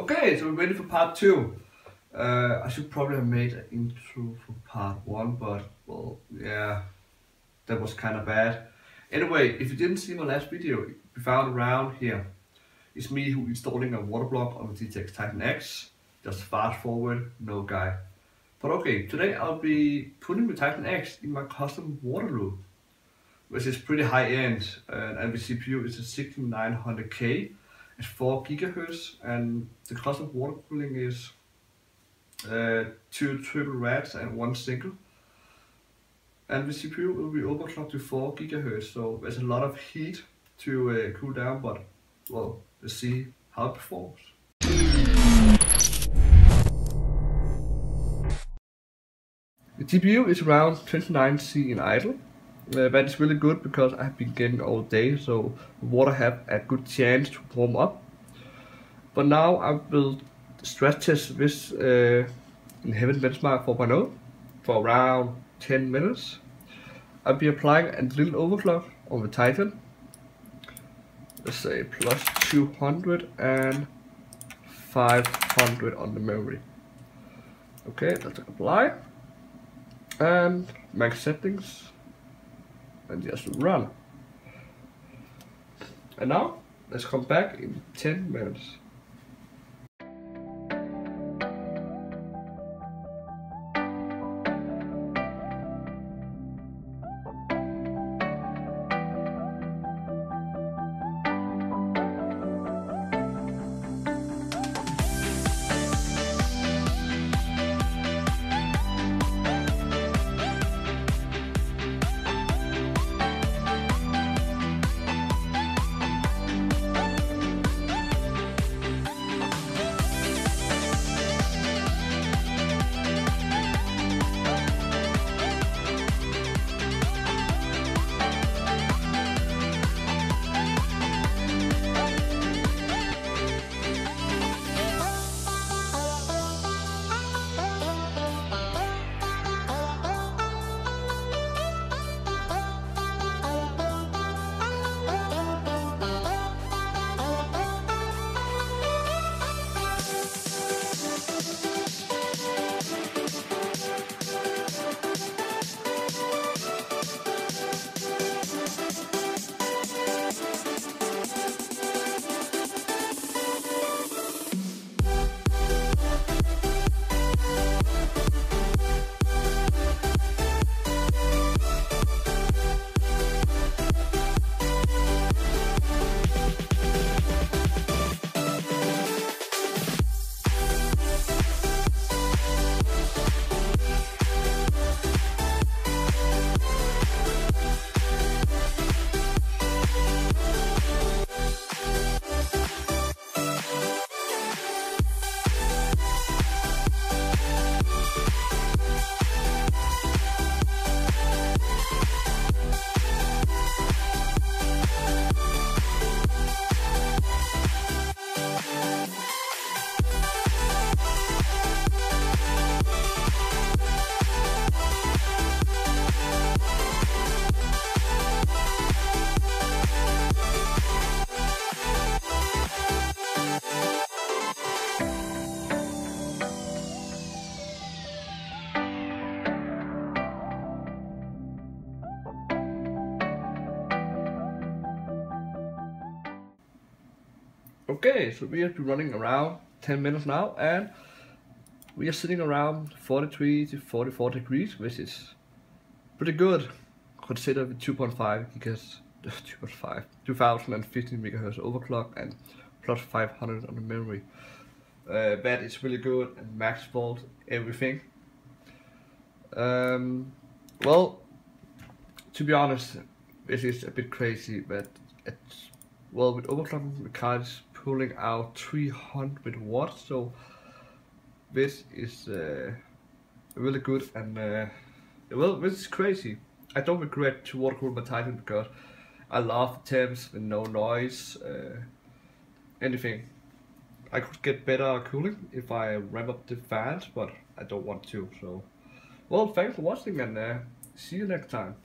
Okay, so we're ready for part two. Uh, I should probably have made an intro for part one, but well, yeah, that was kind of bad. Anyway, if you didn't see my last video, we found around here. It's me who installing a water block on the GTX Titan X. Just fast forward, no guy. But okay, today I'll be putting the Titan X in my custom water loop, which is pretty high end, and the CPU is a 6900K is 4 gigahertz and the cost of water cooling is uh, two triple rads and one single. And the CPU will be overclocked to 4 gigahertz, so there's a lot of heat to uh, cool down, but well, let's see how it performs. The GPU is around 29C in idle, uh, that is really good because I've been getting all day, so water have a good chance to warm up. But now I will stress test this uh, in Heaven Benchmark 4.0 for around 10 minutes. I'll be applying a little overclock on the Titan. Let's say plus 200 and 500 on the memory. Okay, let's apply. And max settings and just run. And now, let's come back in 10 minutes. Okay, so we have been running around 10 minutes now and we are sitting around 43 to 44 degrees, which is pretty good. Consider the 2.5 because 2.5 2015 megahertz overclock and plus 500 on the memory. Uh, that is really good and max volt everything. Um, well, to be honest, this is a bit crazy, but it's well with overclocking the card is pulling out 300 watts so this is uh, really good and uh, well this is crazy. I don't regret to water cool my Titan because I love the temps with no noise uh, anything. I could get better cooling if I ramp up the fans but I don't want to so well thanks for watching and uh, see you next time